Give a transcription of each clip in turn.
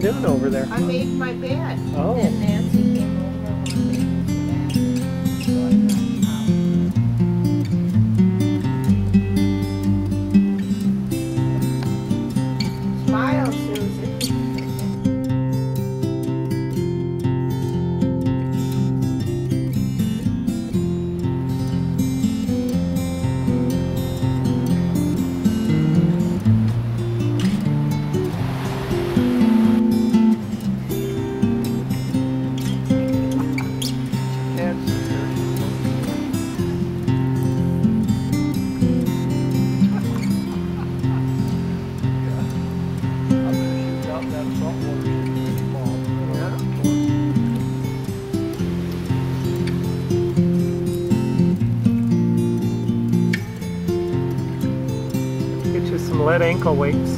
been doing over there? I made my bed. Oh. Kuwait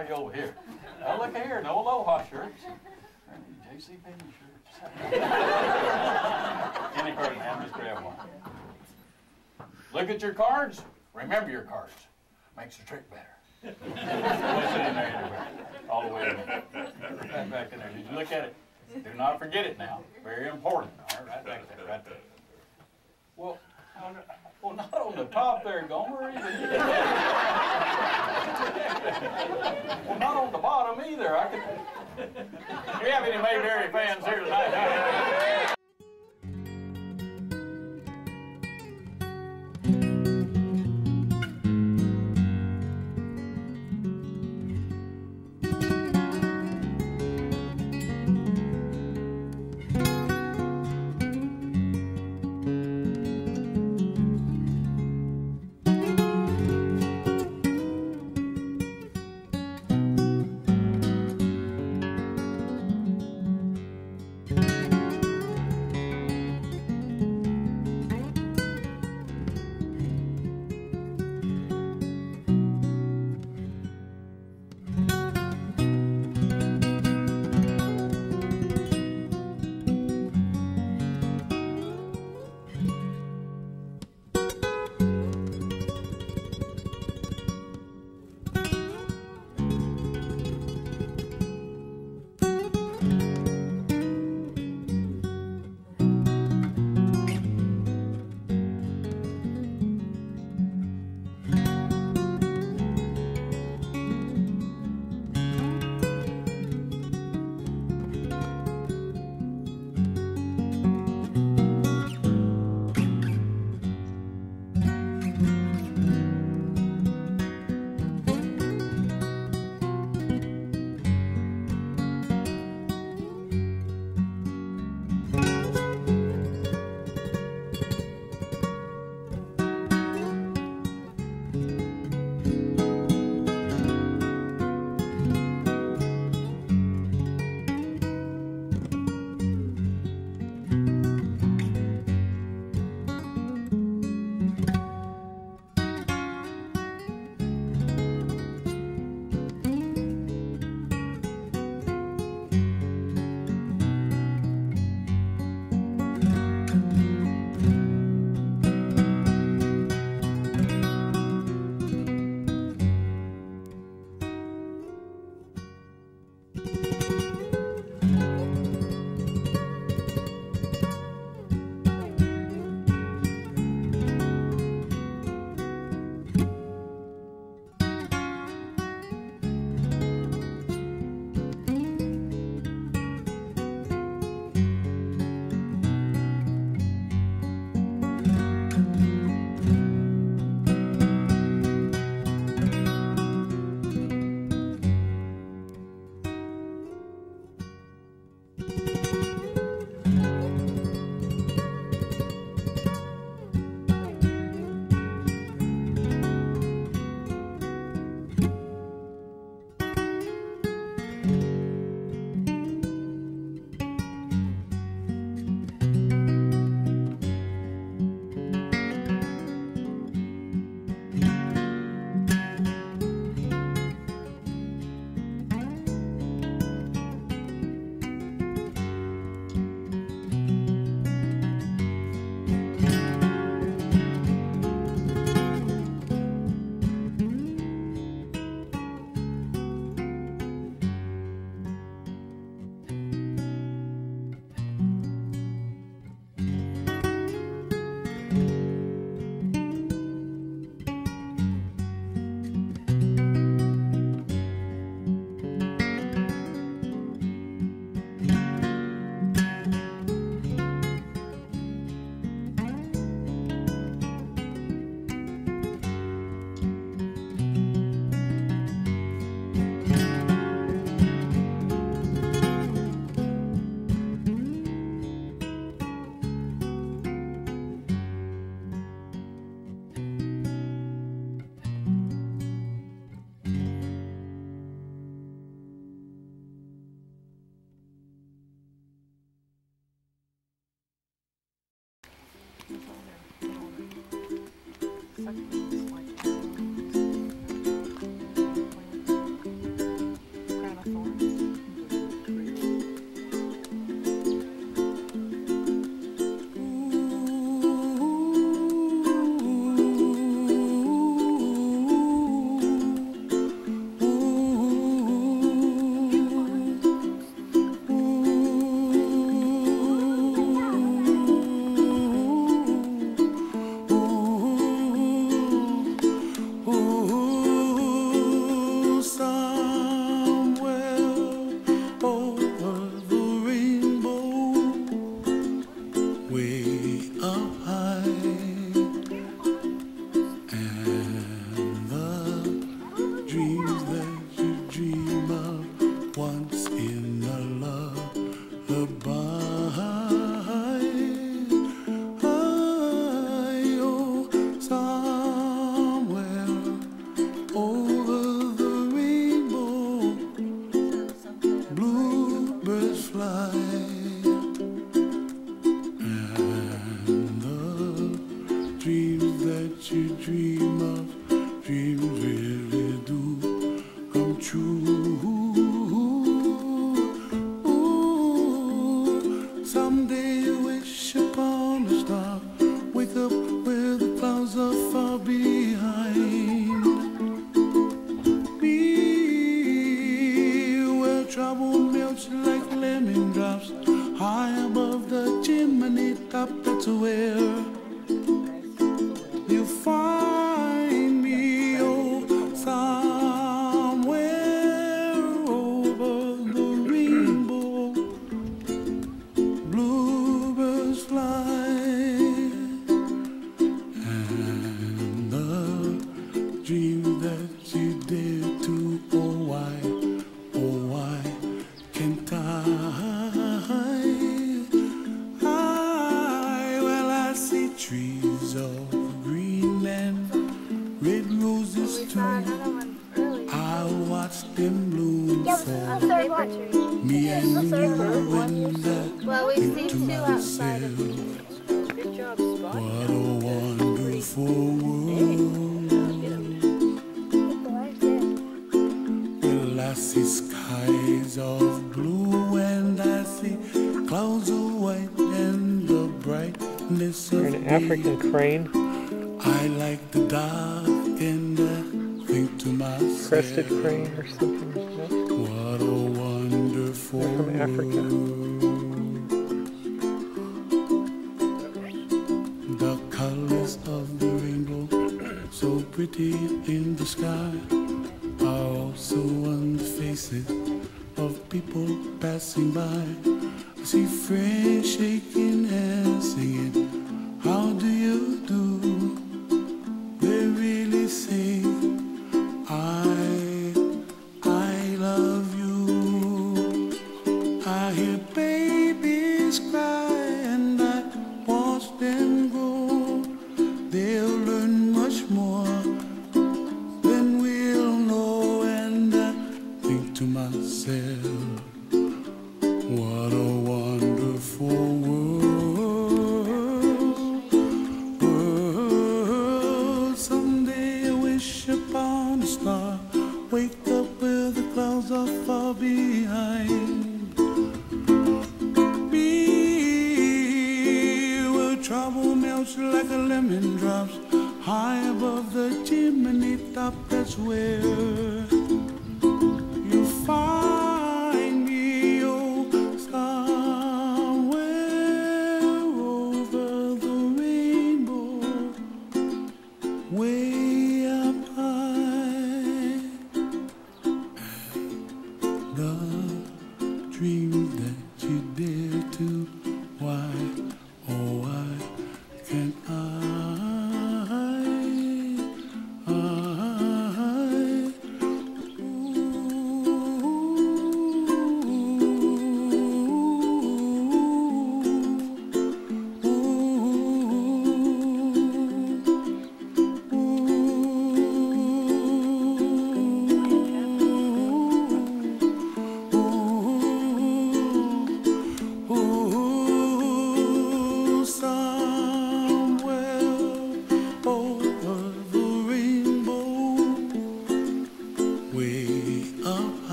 Are you over here? Now look here, no aloha shirts. JC Penney shirts. Any card, man, just grab one. Look at your cards. Remember your cards. Makes the trick better. Place it in there anywhere. All the way in there. Right back in there. Did you look at it? Do not forget it now. Very important. All right, right back there, right there. Well, on well, not on the top there, Gomer. Well, not on the bottom either. I could. Do we have any Mayberry fans here tonight?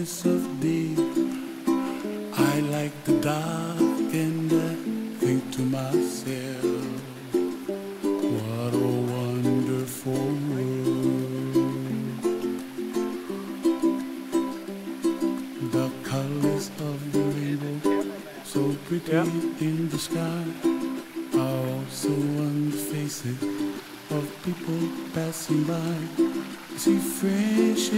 darkness of deep. I like the dark and I think to myself, what a wonderful world. The colors of the rainbow, so pretty yeah. in the sky, are also on the faces of people passing by. See friends